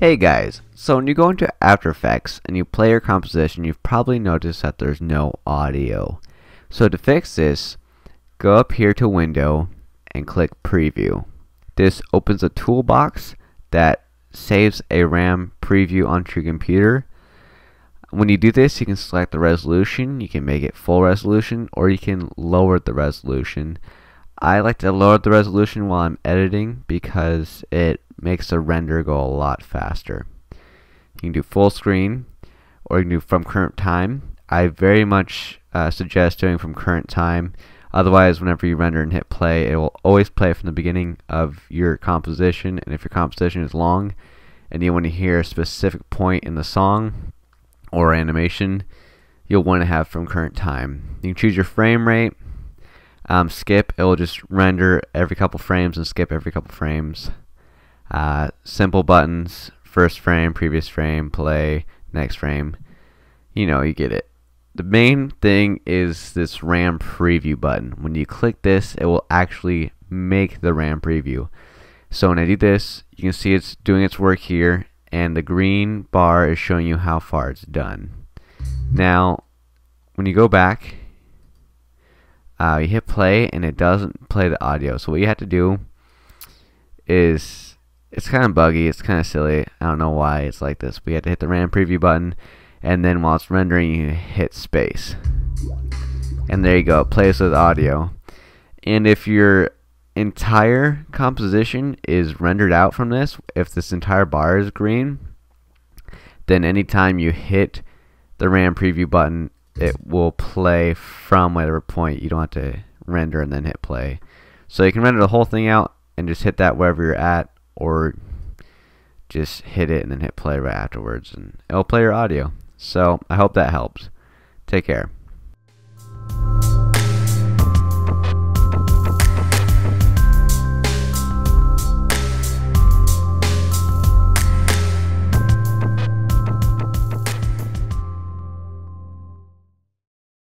Hey guys, so when you go into After Effects and you play your composition, you've probably noticed that there's no audio. So to fix this, go up here to Window and click Preview. This opens a toolbox that saves a RAM preview onto your computer. When you do this, you can select the resolution, you can make it full resolution, or you can lower the resolution. I like to lower the resolution while I'm editing because it makes the render go a lot faster. You can do full screen or you can do from current time. I very much uh, suggest doing from current time. Otherwise, whenever you render and hit play, it will always play from the beginning of your composition. And if your composition is long and you want to hear a specific point in the song or animation, you'll want to have from current time. You can choose your frame rate. Um, skip, it will just render every couple frames and skip every couple frames. Uh, simple buttons, first frame, previous frame, play, next frame. You know, you get it. The main thing is this RAM preview button. When you click this, it will actually make the RAM preview. So when I do this, you can see it's doing its work here, and the green bar is showing you how far it's done. Now, when you go back, uh, you hit play, and it doesn't play the audio. So what you have to do is it's kind of buggy. It's kind of silly. I don't know why it's like this. We had to hit the RAM preview button, and then while it's rendering, you hit space. And there you go. It plays with audio. And if your entire composition is rendered out from this, if this entire bar is green, then anytime you hit the RAM preview button, it will play from whatever point. You don't have to render and then hit play. So you can render the whole thing out and just hit that wherever you're at or just hit it and then hit play right afterwards and it'll play your audio. So I hope that helps. Take care.